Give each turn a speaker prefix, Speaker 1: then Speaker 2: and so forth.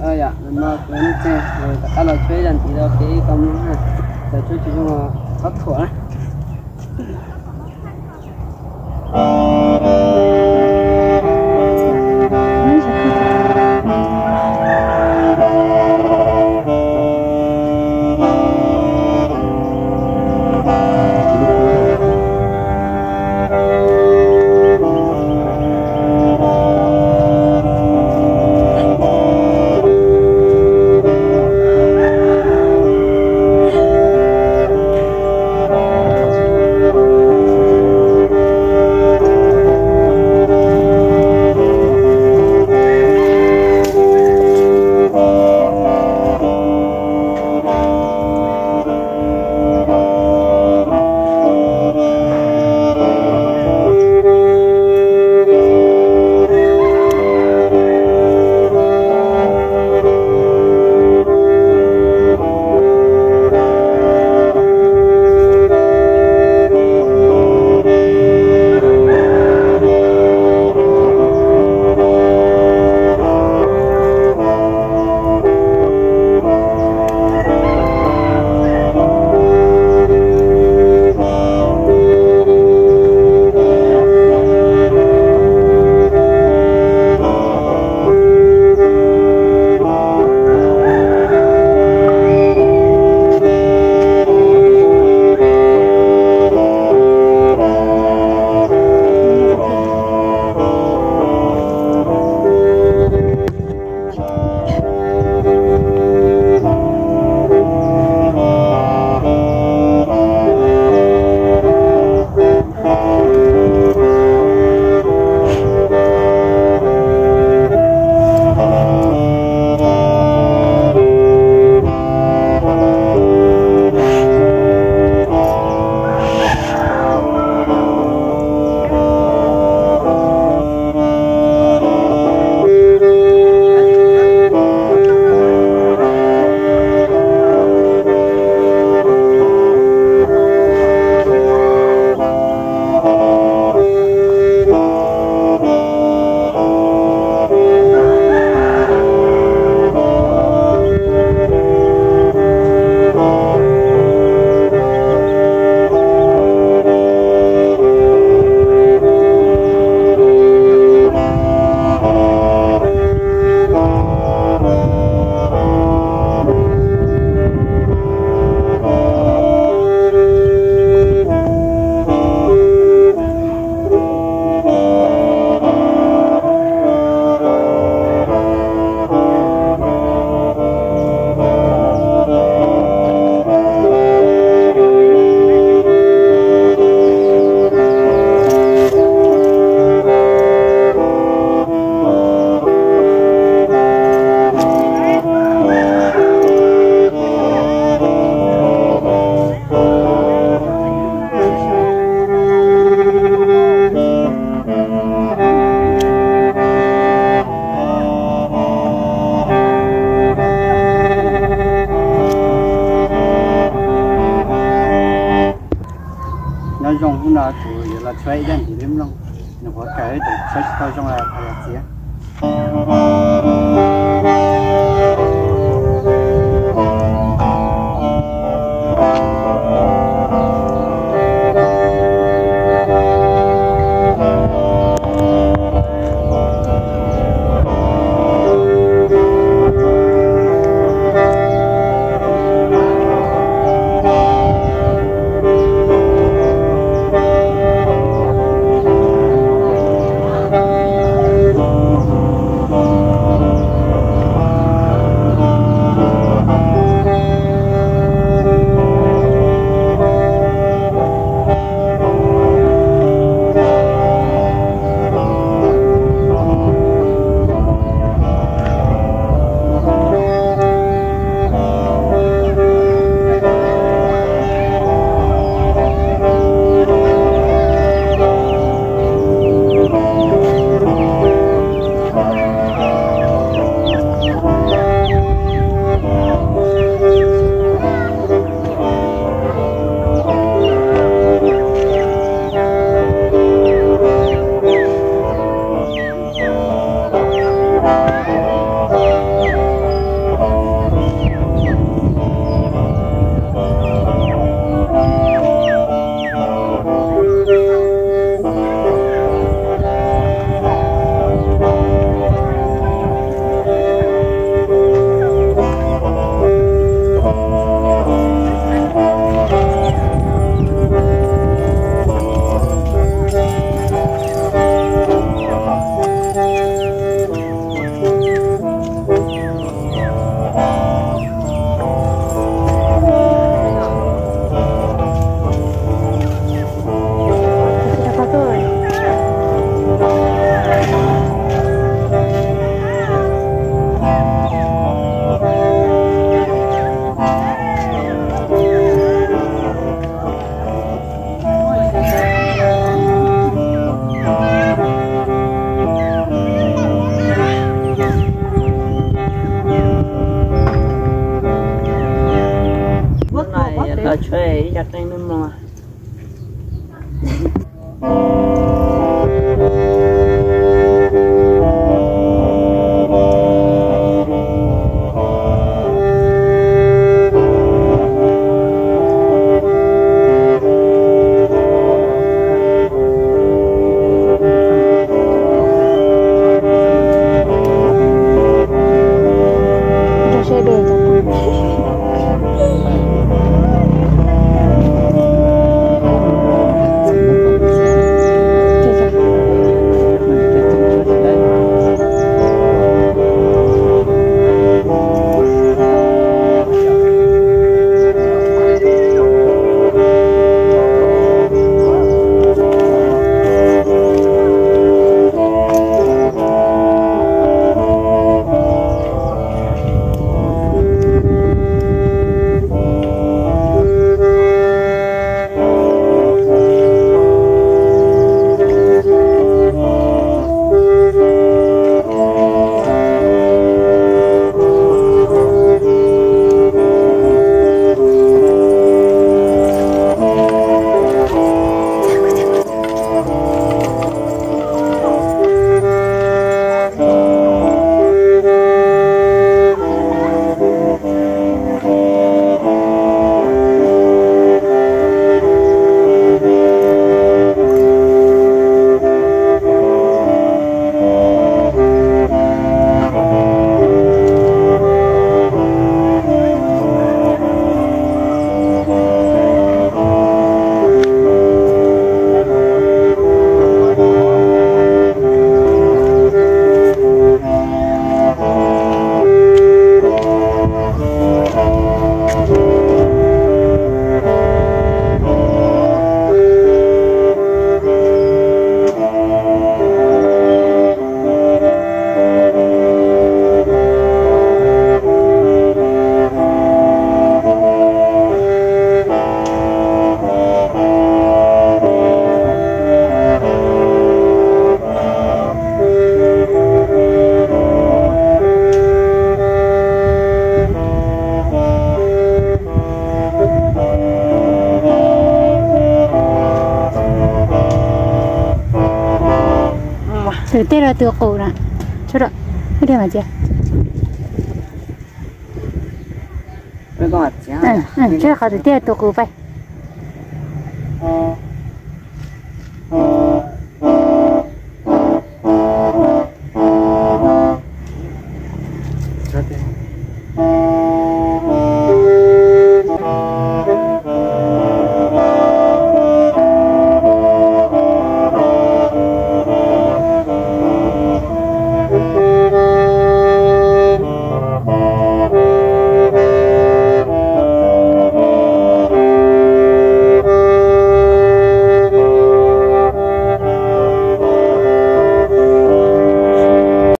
Speaker 1: ờ dạ nó cũng thế rồi tất cả là chơi dần thì đâu cái công ha để chơi chỉ mà phát thua nó dùng cũng là chủ yếu là chơi đen thì đếm luôn nó có cái để chơi thôi trong là phải là gì
Speaker 2: chơi
Speaker 3: từ tê ra từ cổ nè cho đó cái đây mà chị
Speaker 2: với con hạt
Speaker 3: ừ ừ cho họ từ tê từ cổ vậy